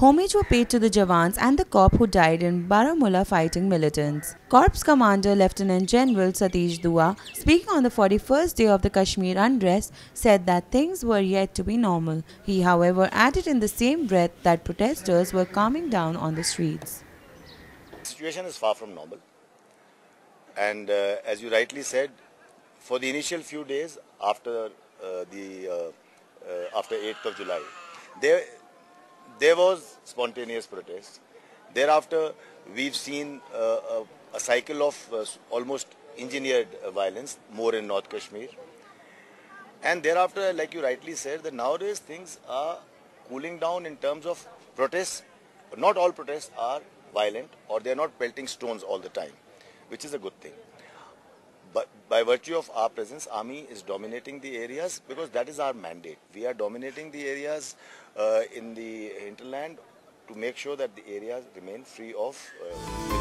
Homage were paid to the Jawans and the Corp who died in Baramulla fighting militants. Corps Commander Lieutenant General Satish Dua, speaking on the 41st day of the Kashmir unrest, said that things were yet to be normal. He, however, added in the same breath that protesters were calming down on the streets. The situation is far from normal. And uh, as you rightly said, for the initial few days after uh, the uh, uh after 8th of July, there there was spontaneous protests. Thereafter, we've seen uh, a, a, cycle of uh, almost engineered violence, more in North Kashmir. And thereafter, like you rightly said, that nowadays things are cooling down in terms of protests. Not all protests are violent or they are not pelting stones all the time, which is a good thing. But by virtue of our presence, army is dominating the areas because that is our mandate. We are dominating the areas uh, in the hinterland to make sure that the areas remain free of uh,